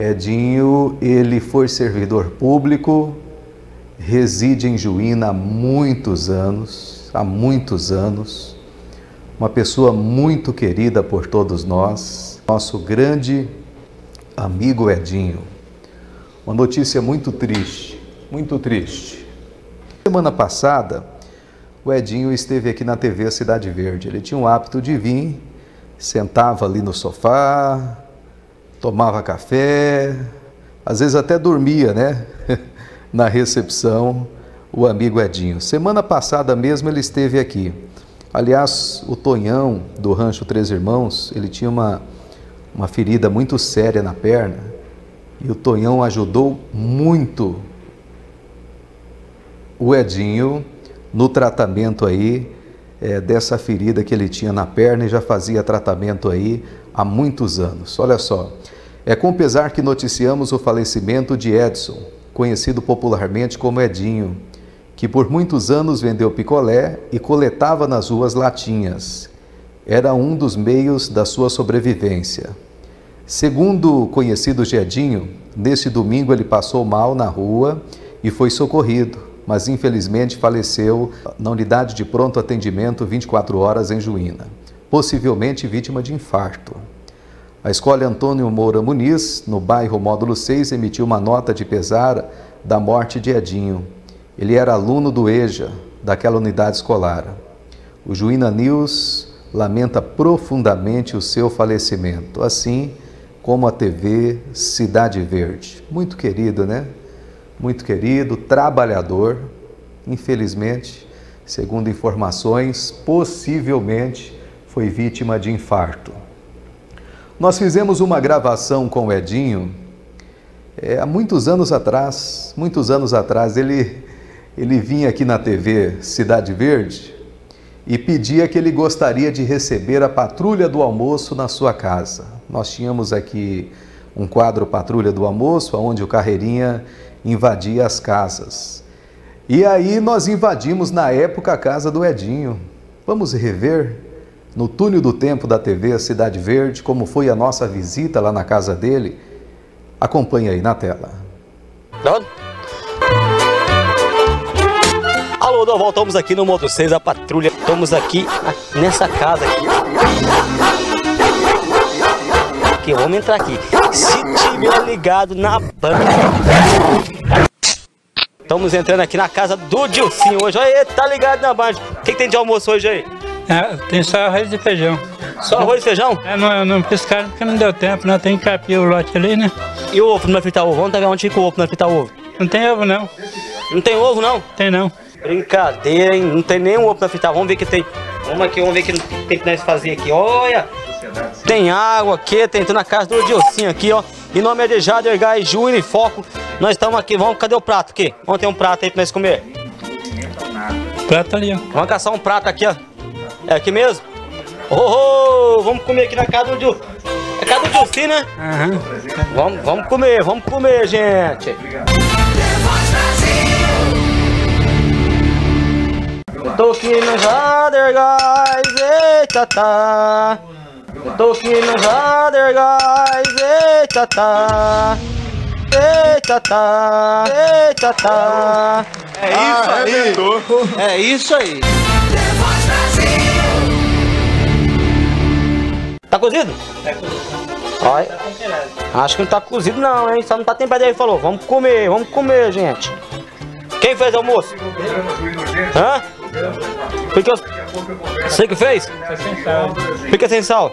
Edinho, ele foi servidor público, reside em Juína há muitos anos, há muitos anos. Uma pessoa muito querida por todos nós, nosso grande amigo Edinho. Uma notícia muito triste, muito triste. Semana passada, o Edinho esteve aqui na TV Cidade Verde. Ele tinha o hábito de vir, sentava ali no sofá, tomava café, às vezes até dormia, né? Na recepção, o amigo Edinho. Semana passada mesmo ele esteve aqui. Aliás, o Tonhão do Rancho Três Irmãos, ele tinha uma, uma ferida muito séria na perna e o Tonhão ajudou muito o Edinho no tratamento aí é, dessa ferida que ele tinha na perna e já fazia tratamento aí há muitos anos. Olha só, é com pesar que noticiamos o falecimento de Edson, conhecido popularmente como Edinho, que por muitos anos vendeu picolé e coletava nas ruas latinhas. Era um dos meios da sua sobrevivência. Segundo o conhecido Edinho, neste domingo ele passou mal na rua e foi socorrido, mas infelizmente faleceu na unidade de pronto atendimento 24 horas em Juína, possivelmente vítima de infarto. A escola Antônio Moura Muniz, no bairro Módulo 6, emitiu uma nota de pesar da morte de Edinho. Ele era aluno do EJA, daquela unidade escolar. O Juína News lamenta profundamente o seu falecimento, assim como a TV Cidade Verde. Muito querido, né? Muito querido, trabalhador. Infelizmente, segundo informações, possivelmente foi vítima de infarto. Nós fizemos uma gravação com o Edinho é, há muitos anos atrás. Muitos anos atrás, ele, ele vinha aqui na TV Cidade Verde e pedia que ele gostaria de receber a patrulha do almoço na sua casa. Nós tínhamos aqui um quadro Patrulha do Almoço, onde o Carreirinha invadia as casas. E aí nós invadimos na época a casa do Edinho. Vamos rever no túnel do tempo da TV Cidade Verde, como foi a nossa visita lá na casa dele. Acompanhe aí na tela. Alô, nós voltamos aqui no Moto 6, a patrulha. Estamos aqui nessa casa aqui. Aqui, vamos entrar aqui. Se tiver ligado na banca. Estamos entrando aqui na casa do Dilcinho hoje. Olha, tá ligado na banda. O que, que tem de almoço hoje aí? É, tem só arroz e feijão. Só arroz e feijão? É, não, não piscaram porque não deu tempo, né? Tem que capir o lote ali, né? E o ovo, não vai fritar ovo? Vamos ver onde fica o ovo, não vai fritar ovo. Não tem ovo, não. Não tem ovo, não? Tem, não. Brincadeira, hein? Não tem nenhum ovo pra fritar. Vamos ver que tem. Vamos aqui, vamos ver que tem que nós fazer aqui. Olha! Tem água aqui, tem tudo na casa do Diocinho aqui, ó. Em nome é de Jader Gás, Júnior e Foco. Nós estamos aqui, vamos, cadê o prato aqui? Vamos ter um prato aí pra nós comer. Prato ali, ó. Vamos caçar um prato aqui, ó. É aqui mesmo? Oh, oh vamos comer aqui na casa do. É casa do Diocinho, né? Aham. Vamos, vamos comer, vamos comer, gente. Tô aqui no Jader Gás, eita tá. Tô aqui no Jader Gás, eita tá. Eita tá, eita tá. É isso aí. É isso aí. Tá cozido? Tá cozido. Olha. Acho que não tá cozido não, hein? Só não tá temperado aí, falou. Vamos comer, vamos comer, gente. Quem fez almoço? Hã? Porque eu... Você que fez? Tá sem sal. Fica sem sal.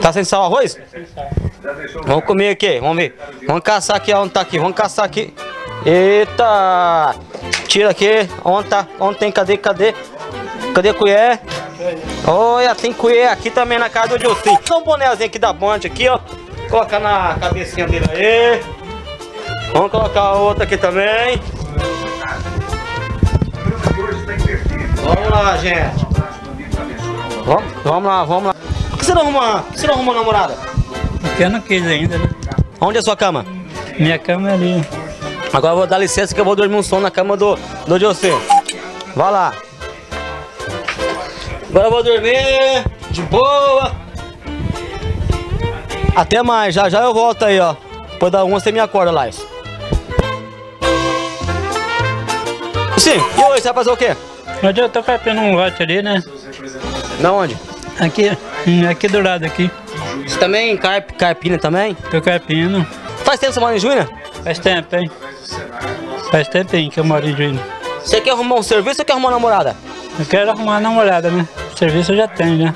Tá sem sal arroz? Vamos comer aqui, vamos ver. Vamos caçar aqui onde tá aqui, vamos caçar aqui. Eita! Tira aqui, onde tá? Onde tem? Cadê? Cadê? Cadê a colher? Olha, tem colher aqui também na casa do Dilcinho. Só um bonézinho aqui da Band aqui, ó. Colocar na cabecinha dele aí. Vamos colocar outra aqui também. Vamos lá, gente. Vamos, vamos lá, vamos lá. Por que você não arruma, você não arruma uma namorada? Porque eu não quis ainda, né? Onde é a sua cama? Minha cama é ali. Agora eu vou dar licença que eu vou dormir um sono na cama do, do José. Vai lá. Agora eu vou dormir de boa. Até mais, já já eu volto aí, ó. Depois da uma você me acorda, Lais. Sim, e hoje você vai fazer o quê? Hoje eu tô capendo um lote ali, né? Na onde? Aqui, hum, aqui do lado aqui. Você também carp, carpina também? Tô capendo. Faz tempo que você mora em Juína? Faz tempo, hein? Faz tempinho que eu moro em Juína. Você quer arrumar um serviço ou quer arrumar uma namorada? Eu quero arrumar uma namorada, né? Serviço eu já tenho, né?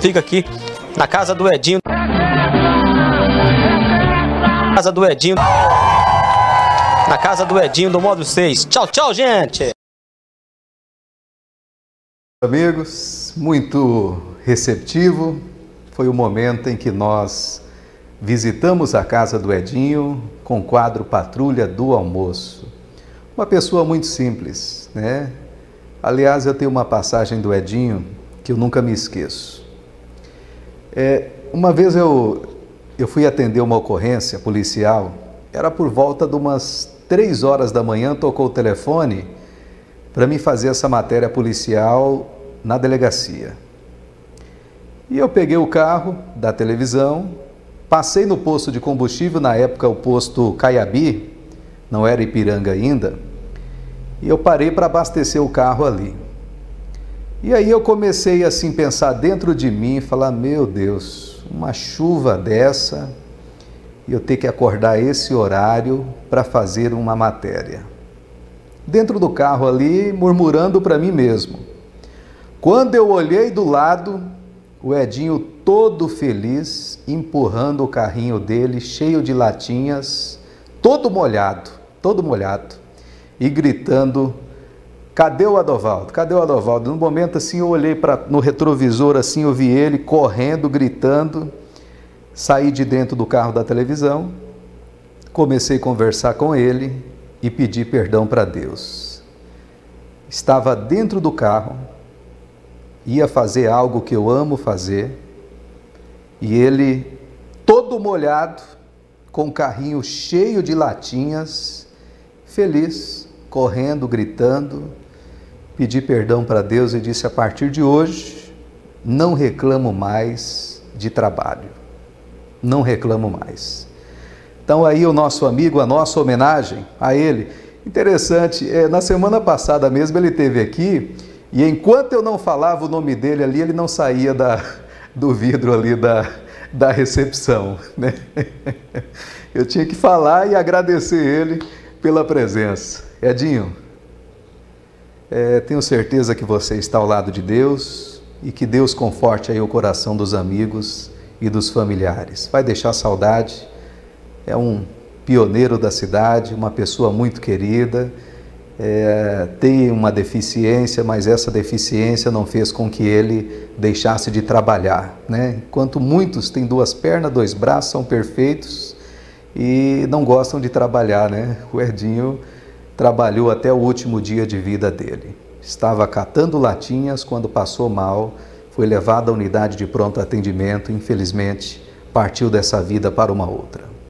Fica aqui na casa do Edinho. Casa do Edinho. Na casa do Edinho do modo 6. Tchau, tchau, gente! Amigos, muito receptivo. Foi o momento em que nós visitamos a casa do Edinho com o quadro Patrulha do Almoço. Uma pessoa muito simples, né? Aliás, eu tenho uma passagem do Edinho que eu nunca me esqueço. É, uma vez eu, eu fui atender uma ocorrência policial, era por volta de umas três horas da manhã, tocou o telefone para me fazer essa matéria policial na delegacia. E eu peguei o carro da televisão, passei no posto de combustível, na época o posto Caiabi, não era Ipiranga ainda, e eu parei para abastecer o carro ali. E aí eu comecei assim pensar dentro de mim, falar: "Meu Deus, uma chuva dessa, e eu ter que acordar esse horário para fazer uma matéria". Dentro do carro ali, murmurando para mim mesmo. Quando eu olhei do lado, o Edinho todo feliz, empurrando o carrinho dele, cheio de latinhas, todo molhado, todo molhado, e gritando: Cadê o Adovaldo? Cadê o Adovaldo? No momento assim eu olhei para no retrovisor assim, eu vi ele correndo, gritando. Saí de dentro do carro da televisão, comecei a conversar com ele e pedi perdão para Deus. Estava dentro do carro, ia fazer algo que eu amo fazer, e ele, todo molhado, com o carrinho cheio de latinhas, feliz, correndo, gritando, pedi perdão para Deus e disse: a partir de hoje, não reclamo mais de trabalho, não reclamo mais. Então, aí, o nosso amigo, a nossa homenagem a ele. Interessante, é, na semana passada mesmo ele teve aqui e enquanto eu não falava o nome dele ali, ele não saía da, do vidro ali da, da recepção. Né? Eu tinha que falar e agradecer ele pela presença. Edinho, é, tenho certeza que você está ao lado de Deus e que Deus conforte aí o coração dos amigos e dos familiares. Vai deixar saudade, é um pioneiro da cidade, uma pessoa muito querida é, tem uma deficiência, mas essa deficiência não fez com que ele deixasse de trabalhar. Né? Enquanto muitos têm duas pernas, dois braços, são perfeitos e não gostam de trabalhar. Né? O Edinho trabalhou até o último dia de vida dele. Estava catando latinhas quando passou mal, foi levado à unidade de pronto atendimento, infelizmente partiu dessa vida para uma outra.